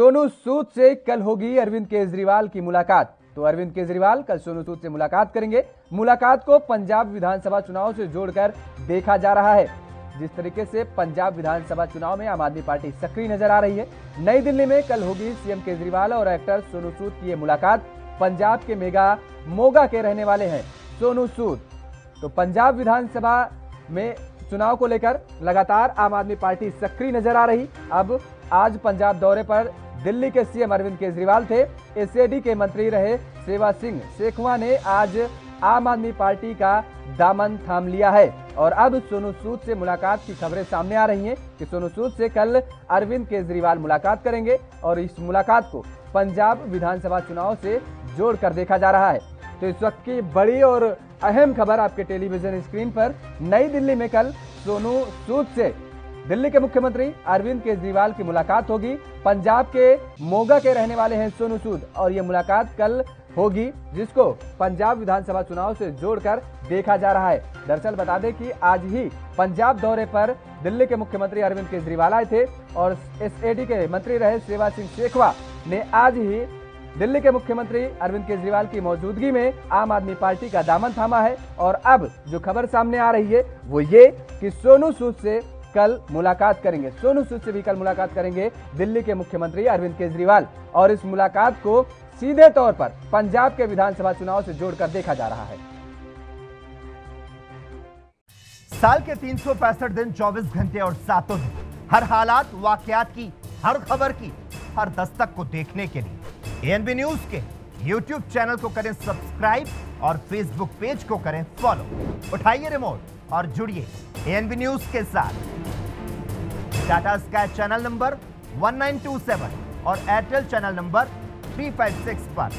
सोनू सूद से कल होगी अरविंद केजरीवाल की मुलाकात। तो अरविंद केजरीवाल कल सोनू सूद से मुलाकात करेंगे। मुलाकात को पंजाब विधानसभा चुनाव से जोड़कर देखा जा रहा है। जिस तरीके से पंजाब विधानसभा चुनाव में आम आदमी पार्टी सक्रिय नज़र आ रही है। नई दिल्ली में कल होगी सीएम केजरीवाल और एक्टर सोनू सूद की ये मुलाकात। पंजाब के मेगा मोगा के रहने वाले हैं सोनू सूद। तो पंजाब विधानसभा में चुनाव को लेकर लगातार आम आदमी पार्टी सक्रिय नज़र आ रही। अब आज पंजाब दौरे पर दिल्ली के सीएम अरविंद केजरीवाल थे। एसएडी के मंत्री रहे सेवा सिंह। शेखवा ने आज आम आदमी पार्टी का दामन थाम लिया है। और अब सोनू सूद से मुलाकात की खबरें सामने आ रही हैं कि सोनू सूद से कल अरविंद केजरीवाल मुलाकात करेंगे और इस मुलाकात को पंजाब विधानसभा चुनाव से जोड़कर देखा जा रहा है। तो इस वक्त की बड़ी और अहम खबर आपके टेलीविज़न स्क्रीन पर। नई दिल्ली में कल सोनू सूद से दिल्ली के मुख्यमंत्री अरविंद केजरीवाल की मुलाकात होगी। पंजाब के मोगा के रहने वाले हैं सोनू सूद और ये मुलाकात कल होगी, जिसको पंजाब विधानसभा चुनाव से जोड़कर देखा जा रहा है। दरअसल बता दें कि आज ही पंजाब दौरे पर दिल्ली के मुख्यमंत्री अरविंद केजरीवाल आए थे और एसएडी के मंत्री रहे सेवा सिंह शेखवा ने आज ही दिल्ली के मुख्यमंत्री अरविंद केजरीवाल की मौजूदगी में आम आदमी पार्टी का दामन थामा है। और अब जो खबर सामने आ रही है, वो ये कि सोनू सूद से कल मुलाकात करेंगे। सोनू सूद से भी कल मुलाकात करेंगे दिल्ली के मुख्यमंत्री अरविंद केजरीवाल। और इस मुलाकात को सीधे तौर पर पंजाब के विधानसभा चुनाव से जोड़कर देखा जा रहा है। साल के तीन सौ पैंसठ दिन 24 घंटे और सातों दिन। हर हालात, वाकयात की, हर खबर की, हर दस्तक को देखने के लिए। एएनबी न्यूज़ के यूट्यूब चैनल को करें सब्सक्राइब और फेसबुक पेज को करें फॉलो। उठाइए रिमोट। और जुड़िए एएनबी न्यूज़ के साथ। टाटा स्काई चैनल नंबर 1927 और एयरटेल चैनल नंबर 356 पर।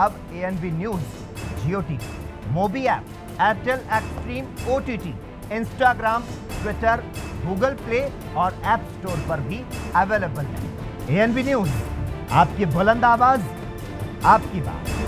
अब ANB news Jio TV Mobi app Airtel Xstream OTT Instagram Twitter Google Play और ऐप स्टोर पर भी अवेलेबल है। एएनबी न्यूज़ आपकी बुलंद आवाज़, आपकी बात।